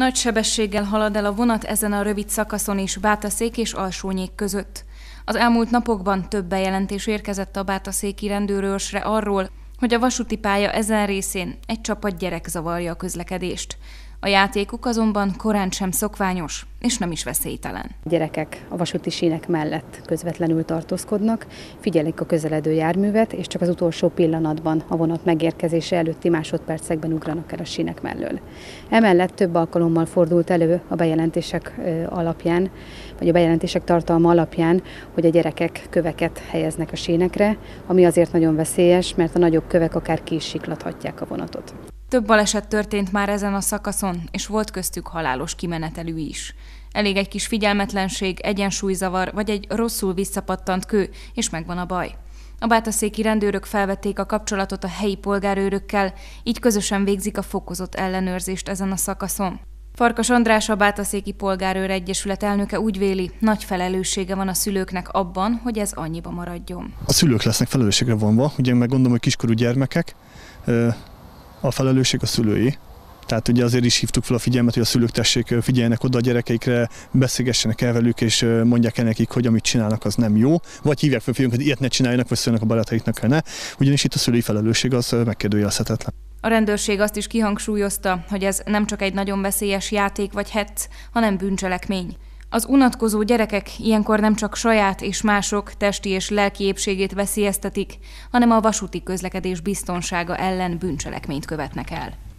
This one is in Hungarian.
Nagy sebességgel halad el a vonat ezen a rövid szakaszon is Bátaszék és Alsónyék között. Az elmúlt napokban több bejelentés érkezett a Bátaszéki rendőrőrsre arról, hogy a vasúti pálya ezen részén egy csapat gyerek zavarja a közlekedést. A játékuk azonban korán sem szokványos, és nem is veszélytelen. A gyerekek a vasúti sínek mellett közvetlenül tartózkodnak, figyelik a közeledő járművet, és csak az utolsó pillanatban a vonat megérkezése előtti másodpercekben ugranak el a sínek mellől. Emellett több alkalommal fordult elő a bejelentések alapján, vagy a bejelentések tartalma alapján, hogy a gyerekek köveket helyeznek a sínekre, ami azért nagyon veszélyes, mert a nagyobb kövek akár ki is a vonatot. Több baleset történt már ezen a szakaszon, és volt köztük halálos kimenetelű is. Elég egy kis figyelmetlenség, egyensúlyzavar vagy egy rosszul visszapattant kő, és megvan a baj. A bátaszéki rendőrök felvették a kapcsolatot a helyi polgárőrökkel, így közösen végzik a fokozott ellenőrzést ezen a szakaszon. Farkas András, a Bátaszéki Polgárőr Egyesület elnöke úgy véli, nagy felelőssége van a szülőknek abban, hogy ez annyiba maradjon. A szülők lesznek felelősségre vonva, ugye meg gondolom, hogy kiskorú gyermekek, a felelősség a szülői. Tehát ugye azért is hívtuk fel a figyelmet, hogy a szülők tessék, figyeljenek oda a gyerekeikre, beszélgessenek el velük, és mondják el nekik, hogy amit csinálnak, az nem jó. Vagy hívják fel fiúnkat, hogy ilyet ne csináljanak, vagy szóljanak a barátaiknak, ne. Ugyanis itt a szülői felelősség az megkérdőjelezhetetlen. A rendőrség azt is kihangsúlyozta, hogy ez nem csak egy nagyon veszélyes játék vagy hetsz, hanem bűncselekmény. Az unatkozó gyerekek ilyenkor nem csak saját és mások testi és lelki épségét veszélyeztetik, hanem a vasúti közlekedés biztonsága ellen bűncselekményt követnek el.